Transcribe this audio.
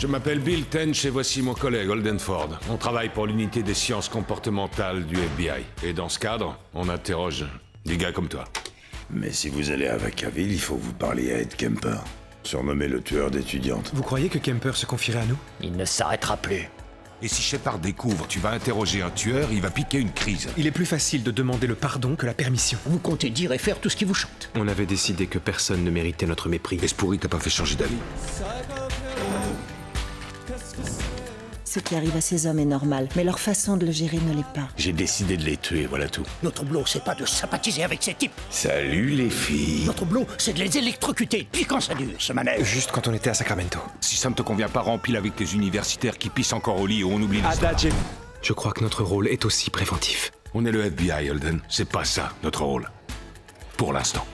Je m'appelle Bill Tench et voici mon collègue Holden Ford. On travaille pour l'unité des sciences comportementales du FBI. Et dans ce cadre, on interroge des gars comme toi. Mais si vous allez à Vacaville, il faut vous parliez à Ed Kemper, surnommé le tueur d'étudiantes. Vous croyez que Kemper se confierait à nous? Il ne s'arrêtera plus. Et si Shepard découvre, tu vas interroger un tueur, il va piquer une crise. Il est plus facile de demander le pardon que la permission. Vous comptez dire et faire tout ce qui vous chante. On avait décidé que personne ne méritait notre mépris. Et ce pourri t'a pas fait changer d'avis Ce qui arrive à ces hommes est normal, mais leur façon de le gérer ne l'est pas. J'ai décidé de les tuer, voilà tout. Notre boulot, c'est pas de sympathiser avec ces types. Salut les filles. Notre boulot, c'est de les électrocuter. Puis quand ça dure, ce manège. Juste quand on était à Sacramento. Si ça ne te convient pas, rempile avec tes universitaires qui pissent encore au lit et on oublie. Adagé. Je crois que notre rôle est aussi préventif. On est le FBI, Holden. C'est pas ça, notre rôle. Pour l'instant.